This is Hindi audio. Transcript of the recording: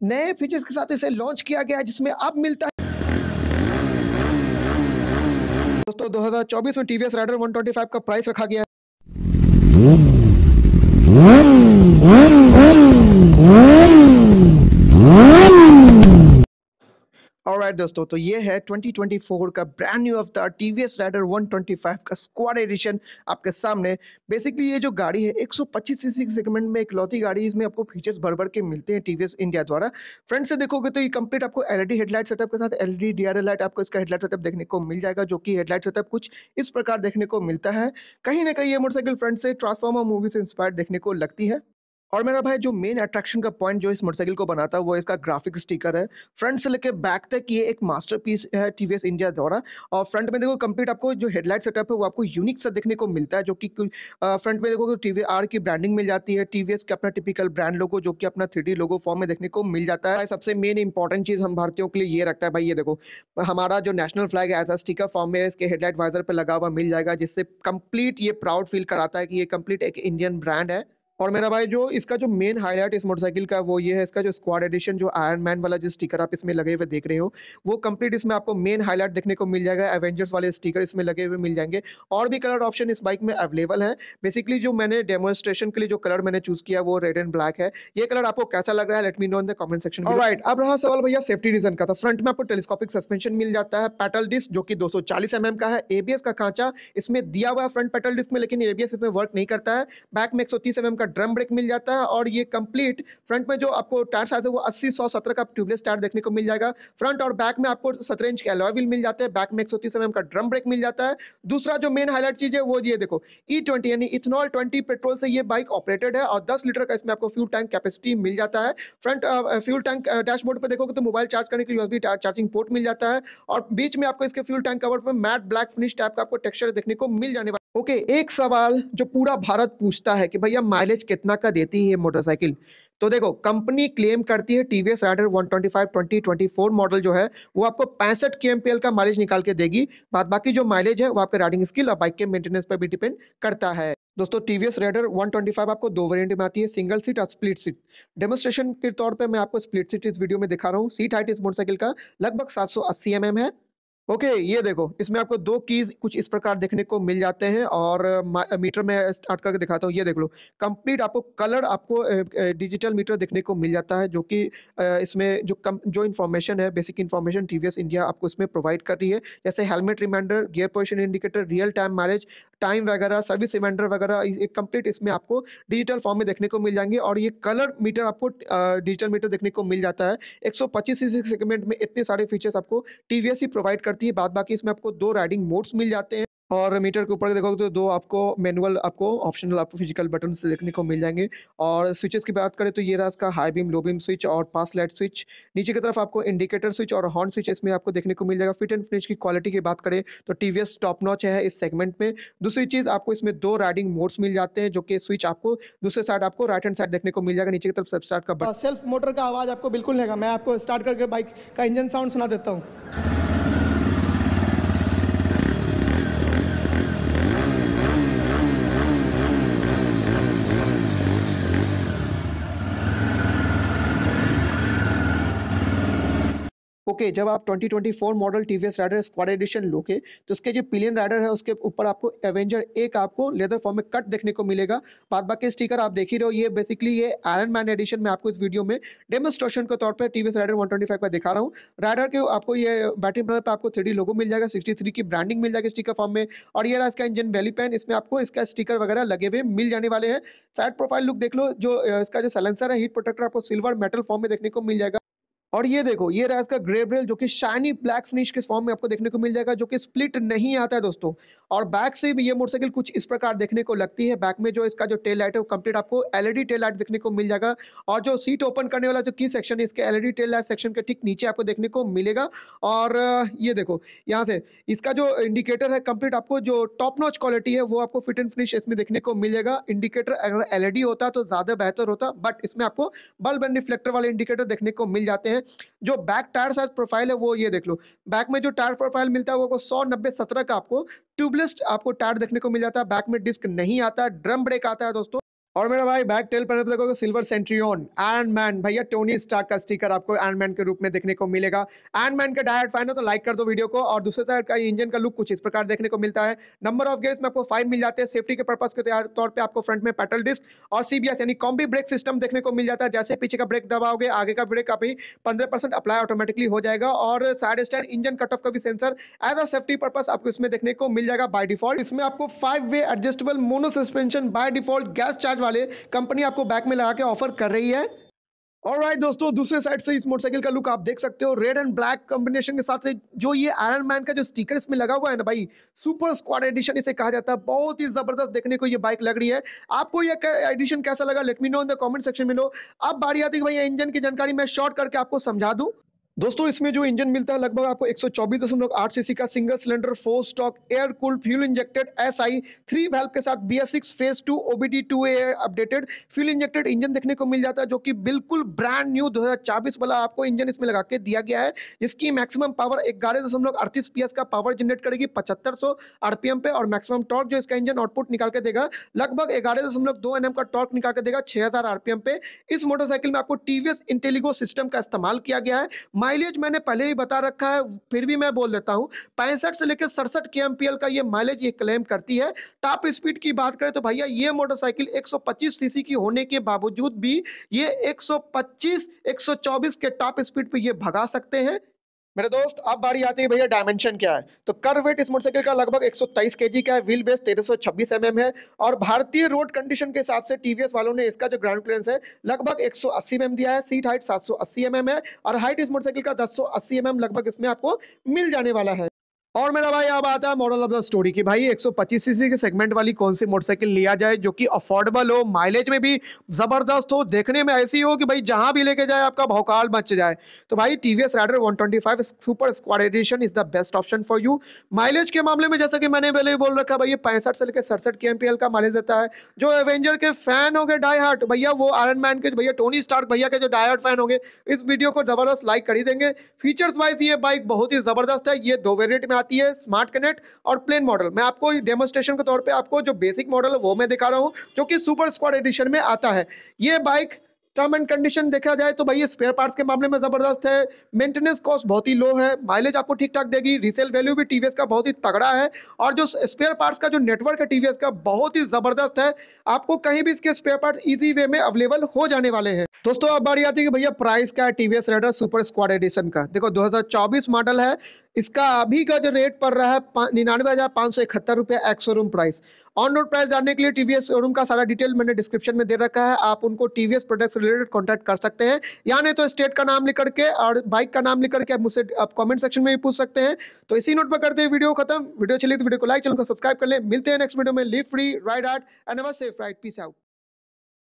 नए फीचर्स के साथ इसे लॉन्च किया गया है जिसमें अब मिलता है दोस्तों 2024 में टीवीएस राइडर 125 का प्राइस रखा गया है ऑलराइट दोस्तों तो ये है 2024 का brand new of the TVS Raider 125 का स्क्वाड एडिशन आपके सामने। बेसिकली ये जो गाड़ी है 125 सीसी सेगमेंट में एक लौती गाड़ी इसमें आपको फीचर्स भर भर के मिलते हैं टीवीएस इंडिया द्वारा। फ्रंट से देखोगे तो ये कंप्लीट आपको एलईडी हेडलाइट सेटअप के साथ एलईडी डीआरएल लाइट आपको इसका हेडलाइट सेटअप देखने को मिल जाएगा, जो कि हेडलाइट सेटअप कुछ इस प्रकार देखने को मिलता है। कहीं ना कहीं ये मोटरसाइकिल फ्रंट से ट्रांसफॉर्मर मूवी से इंस्पायर्ड देखने को लगती है। और मेरा भाई जो मेन अट्रैक्शन का पॉइंट जो इस मोटरसाइकिल को बनाता है, वो इसका ग्राफिक स्टिकर है। फ्रंट से लेकर बैक तक ये एक मास्टरपीस है टीवीएस इंडिया द्वारा। और फ्रंट में देखो कंप्लीट आपको जो हेडलाइट सेटअप है, वो आपको यूनिक सा देखने को मिलता है, जो कि फ्रंट में देखो टीवी आर की ब्रांडिंग मिल जाती है। टीवीएस का अपना टिपिकल ब्रांड लोगो जो कि अपना थ्री लोगो फॉर्म में देखने को मिल जाता है। सबसे मेन इंपॉर्टेंट चीज़ हम भारतीयों के लिए ये रखता है भाई, ये देखो, हमारा जो नेशनल फ्लैग है एज स्टिकर फॉर्म में इसके हेडलाइट वाइजर पर लगा हुआ मिल जाएगा, जिससे कंप्लीट ये प्राउड फील कराता है कि ये कंप्लीट एक इंडियन ब्रांड है। और मेरा भाई, जो इसका जो मेन हाईलाइट इस मोटरसाइकिल का वो ये है, इसका जो स्क्वाड एडिशन जो आयरन मैन वाला जो स्टिकर आप इसमें लगे हुए देख रहे हो, वो कंप्लीट इसमें आपको मेन हाईलाइट देखने को मिल जाएगा एवेंजर्स वाले स्टिकर इसमें लगे हुए मिल जाएँगे। और भी कलर ऑप्शन इस बाइक में अवेलेबल है। बेसिकली जो मैंने डेमोस्ट्रेशन के लिए जो कलर मैंने चूज़ किया, वो रेड एंड ब्लैक है। ये कलर आपको कैसा लग रहा है let me know in the comment section right अब रहा सवाल भैया सेफ्टी रीजन का। तो फ्रंट में आपको टेलीस्कोपिक सस्पेंशन मिल जाता है पेटल डिस्क जो कि 240 mm का है एबीएस का खांचा इसमें दिया हुआ फ्रंट पेटल डिस्क में, लेकिन एबीएस इसमें वर्क नहीं करता है। बैक में 130 mm का ड्रम ब्रेक मिल जाता है और ये कंप्लीट फ्रंट में जो आपको टायर साइज़ है वो अस्सी, सौ, सत्रह का ट्यूबलेस टायर देखने को मिल जाएगा। फ्रंट और बैक में आपको सत्रह इंच के अलॉय मिल जाते हैं। बैक में एक सौ तीस का ड्रम ब्रेक मिल जाता है। दूसरा जो मेन हाईलाइट चीज़ है वो ये देखो ई e यानी इथनॉल ट्वेंटी पेट्रोल से ये बाइक ऑपरेटेड है और दस लीटर का इसमें आपको फ्यूल टैंक कैपेसिटी मिल जाता है। फ्रंट फ्यूल टैंक डैशबोर्ड पर देखोगे तो मोबाइल चार्ज करने के लिए यूएसबी चार्जिंग पोर्ट मिल जाता है। और बीच में आपको इसके फ्यूल टैंक कवर पर मैट ब्लैक फिनिश टाइप का आपको टेक्सचर देखने को मिल जाने वाला ओके okay, एक सवाल जो पूरा भारत पूछता है कि भैया माइलेज कितना का देती है मोटरसाइकिल तो देखो कंपनी क्लेम करती है टीवीएस राइडर 125 2024 मॉडल जो है वो आपको पैंसठ के का माइलेज निकाल के देगी। बाद बाकी जो माइलेज है वो आपके राइडिंग स्किल और बाइक के मेंटेनेंस पर भी डिपेंड करता है। दोस्तों टीवीएस राइडर 125 आपको दो वेरिएंट में आती है सिंगल सीट और स्प्लिट सीट डेमोस्ट्रेशन के तौर पे मैं आपको स्प्लिट सीट इस वीडियो में दिखा रहा हूँ। सीट हाइट इस मोटरसाइकिल का लगभग 780 एम है। ओके okay, ये देखो इसमें आपको दो कीज कुछ इस प्रकार देखने को मिल जाते हैं और मीटर में स्टार्ट करके दिखाता हूँ। ये देख लो कंप्लीट आपको कलर आपको डिजिटल मीटर देखने को मिल जाता है जो कि इसमें जो कम जो इन्फॉर्मेशन है बेसिक इन्फॉर्मेशन टीवीएस इंडिया आपको इसमें प्रोवाइड कर रही है। जैसे helmet reminder gear position indicator real time mileage time वगैरह सर्विस रिमाइंडर वगैरह एक कंप्लीट इसमें आपको डिजिटल फॉर्म में देखने को मिल जाएँगे और ये कलर मीटर आपको डिजिटल मीटर देखने को मिल जाता है। एक सौ सेगमेंट में इतने सारे फीचर्स आपको टीवीएस ही प्रोवाइड करती है। बाद बाकी इसमें आपको दो राइडिंग मोड्स मिल जाते हैं। और मीटर के ऊपर देखोगे तो दो आपको मैनुअल आपको ऑप्शनल आपको फ़िज़िकल बटन से देखने को मिल जाएँगे। और स्विचेस की बात करें तो ये रहा इसका high beam low beam switch और पास लाइट स्विच नीचे की तरफ़ आपको इंडिकेटर स्विच और हॉर्न स्विच इसमें आपको देखने को मिल जाएगा। फिट एंड फिनिश की क्वालिटी की बात करें तो टीवीएस टॉप नॉच है इस सेगमेंट में। दूसरी चीज़ आपको इसमें दो राइडिंग मोड्स मिल जाते हैं जो कि स्विच आपको दूसरे साइड आपको राइट हैंड साइड देखने को मिल जाएगा। नीचे की तरफ़ सब स्टार्ट का सेल्फ मोटर का आवाज़ आपको बिल्कुल नहीं मैं आपको स्टार्ट करके बाइक का इंजन साउंड सुना देता हूँ। ओके, जब आप 2024 model TVS Raider squad edition लोगे तो उसके जो पिलियन राइडर है, उसके ऊपर आपको एवेंजर एक आपको लेदर फॉर्म में कट देखने को मिलेगा। बाद बाकी स्टिकर आप देख ही रहे हो, ये बेसिकली ये आयरन मैन एडिशन में आपको इस वीडियो में डेमोस्ट्रेशन के तौर पर टीवीएस राइडर 125 का दिखा रहा हूँ। राइडर के आपको ये बैटरी पर आपको थ्री लोगो मिल जाएगा सिक्सटी की ब्रांडिंग मिल जाएगी स्टिकर फॉर्म में। और ये रहा इसका इंजन बेली पैन इसमें आपको इसका स्टिकर वगैरह लगे हुए मिल जाने वाले हैं। साइड प्रोफ़ाइल लुक देख लो, जो इसका जो सलेंसर है हीट प्रोटेक्टर आपको सिल्वर मेटल फॉर्म में देखने को मिल जाएगा। और ये देखो, ये रहा इसका ग्रे ब्रेल जो कि शाइनी ब्लैक फिनिश के फॉर्म में आपको देखने को मिल जाएगा, जो कि स्प्लिट नहीं आता है दोस्तों। और बैक से भी ये मोटरसाइकिल कुछ इस प्रकार देखने को लगती है। बैक में जो इसका जो टेल लाइट है, वो कंप्लीट आपको एलईडी टेल लाइट देखने को मिल जाएगा। और जो सीट ओपन करने वाला जो की सेक्शन है, इसके एलईडी टेल लाइट सेक्शन के ठीक नीचे आपको देखने को मिलेगा। और ये देखो, यहाँ से इसका जो इंडिकेटर है कंप्लीट आपको जो टॉप नॉच क्वालिटी है, वो आपको फिट एंड फिनिश इसमें देखने को मिल जाएगा। इंडिकेटर अगर एलईडी होता तो ज़्यादा बेहतर होता बट इसमें आपको बल्ब एंड रिफ्लेक्टर वाले इंडिकेटर देखने को मिल जाते हैं। जो बैक टायर साइज़ प्रोफ़ाइल है, वो ये देख लो। बैक में जो टायर प्रोफ़ाइल मिलता है, वो सौ नब्बे सत्रह का आपको ट्यूबलेस आपको टायर देखने को मिल जाता है। बैक में डिस्क नहीं आता ड्रम ब्रेक आता है दोस्तों। और मेरा भाई बैक टेल पर देखोगे सिल्वर सेंट्रियन आयरन मैन भैया टोनी स्टार्क का स्टिकर आपको आयरन मैन के रूप में देखने को मिलेगा। एंड मैन का डायरेक्ट फ़ैन हो तो लाइक कर दो वीडियो को और दूसरे साइड का इंजन का लुक कुछ इस प्रकार देखने को मिलता है। नंबर ऑफ़ गियर्स में आपको फाइव मिल जाते हैं। सेफ्टी के पर्पज के तौर पर आपको फ्रंट में पेट्रोल डिस्क और सीबीएस यानी कॉम्बी ब्रेक सिस्टम देखने को मिल जाता है। जैसे पीछे का ब्रेक दबाओगे, आगे का ब्रेक अभी पंद्रह अप्लाई ऑटोमेटिकली हो जाएगा और side stand engine cut off का भी sensor as a safety purpose आपको इसमें देखने को मिल जाएगा बाय डिफ़ॉल्ट इसमें आपको five way adjustable mono suspension by default gas charge वाले कंपनी आपको बैक में लगा के ऑफ़र कर रही है। और राइट दोस्तों, दूसरे साइड से इस मोटरसाइकिल का लुक आप देख सकते हो। रेड एंड ब्लैक कॉम्बिनेशन के साथ जो ये आयरन मैन का जो स्टिकर इसमें लगा हुआ है ना भाई सुपर स्क्वाड एडिशन इसे कहा जाता है। बहुत ही ज़बरदस्त देखने को ये बाइक लग रही है। आपको ये एडिशन कैसा लगा let me know in the comment section में लो। अब बारी आती है भाई इंजन की जानकारी मैं शॉर्ट करके आपको समझा दूँ। दोस्तों, इसमें जो इंजन मिलता है, लगभग आपको 124.8 सीसी का single cylinder four stroke air cooled fuel injected SI three valve के साथ B S phase two OBD two A updated fuel injected engine देखने को मिल जाता है, जो कि बिल्कुल ब्रांड न्यू 2024 वाला आपको इंजन इसमें लगा के दिया गया है, जिसकी मैक्सिमम पावर ग्यारह दशमलव अड़तीस का पावर जनरेट करेगी पचहत्तर सौ आरपीएम पे और मैक्सिमम टॉर्क जो इसका इंजन आउटपुट निकाल के देगा, लगभग ग्यारह दशमलव दो एनएम का टॉर्क निकाल के देगा छह हज़ार आरपीएम पे। इस मोटरसाइकिल में आपको टीवीएस इंटेलिगो सिस्टम का इस्तेमाल किया गया है माइलेज मैंने पहले ही बता रखा है, फिर भी मैं बोल देता हूँ, पैंसठ से लेकर सड़सठ के का ये माइलेज ये क्लेम करती है। टॉप स्पीड की बात करें तो भैया ये मोटरसाइकिल 125 सीसी की होने के बावजूद भी ये 125 124 के टॉप स्पीड पे ये भगा सकते हैं। मेरे दोस्त, अब बारी आती है भैया डायमेंशन क्या है? तो कर वेट इस मोटरसाइकिल का लगभग 123 केजी का है व्हील बेस 1326 एमएम है और भारतीय रोड कंडीशन के हिसाब से टीवीएस वालों ने इसका जो ग्राउंड क्लियरेंस है, लगभग 180 एमएम दिया है सीट हाइट 780 एमएम है और हाइट इस मोटरसाइकिल का 1080 एमएम लगभग इसमें आपको मिल जाने वाला है। और मेरा भाई अब आता है? मॉडल ऑफ़ द स्टोरी की भाई 125 सीसी के सेगमेंट वाली कौन सी मोटरसाइकिल लिया जाए जो कि अफोर्डेबल हो माइलेज में भी ज़बरदस्त हो, देखने में ऐसी हो कि भाई जहाँ भी लेके जाए आपका भौकाल मच जाए। तो भाई TVS Raider 125 super squad edition is the best option for you mileage के मामले में जैसा कि मैंने पहले बोल रखा, भाई, पैंसठ से लेकर सड़सठ के एमपीएल का माइलेज देता है। जो एवेंजर के फ़ैन हो गए डाई हार्ट भैया, वो आयरन मैन के, भैया टोनी स्टार्क भैया के जो डाई हार्ट फ़ैन होंगे, इस वीडियो को ज़बरदस्त लाइक कर ही देंगे। फीचर्स वाइज ये बाइक बहुत ही ज़बरदस्त है, ये दो वेरियंट में आती है स्मार्ट कनेक्ट और प्लेन मॉडल। मैं आपको डेमोस्ट्रेशन के तौर पे आपको जो बेसिक मॉडल है वो मैं दिखा रहा हूँ, जो कि सुपर स्क्वाड एडिशन में आता है। ये बाइक टर्म एंड कंडीशन देखा जाए तो भाई स्पेयर पार्ट्स के मामले में ज़बरदस्त है। मेंटेनेंस कॉस्ट बहुत ही लो है। माइलेज आपको ठीक ठाक देगी। रीसेल वैल्यू भी टीवीएस का बहुत ही तगड़ा है। और जो स्पेयर पार्ट्स का जो नेटवर्क है टीवीएस का बहुत ही ज़बरदस्त है। आपको कहीं भी इसके स्पेयर पार्ट्स इजी वे में अवेलेबल हो जाने वाले हैं। दोस्तों, अब बारी आती है भैया प्राइस का है TVS Raider super squad edition का। देखो 2024 मॉडल है। इसका अभी का जो रेट पड़ रहा है निन्यानवे हज़ार पाँच सौ इकहत्तर रुपया ex showroom price on road price जानने के लिए टीवीएस शोरूम का सारा डिटेल मैंने डिस्क्रिप्शन में दे रखा है। आप उनको टीवीएस प्रोडक्ट्स रिलेटेड कॉन्टैक्ट कर सकते हैं। या नहीं तो स्टेट का नाम लिख करके और बाइक का नाम लिख करके आप मुझसे, आप कमेंट सेक्शन में भी पूछ सकते हैं। तो इसी नोट पर करते हैं वीडियो खत्म। वीडियो चलिए तो वीडियो को लाइक चैनल को सब्सक्राइब कर ले। मिलते हैं नेक्स्ट वीडियो में। Live free ride hard and safe peace out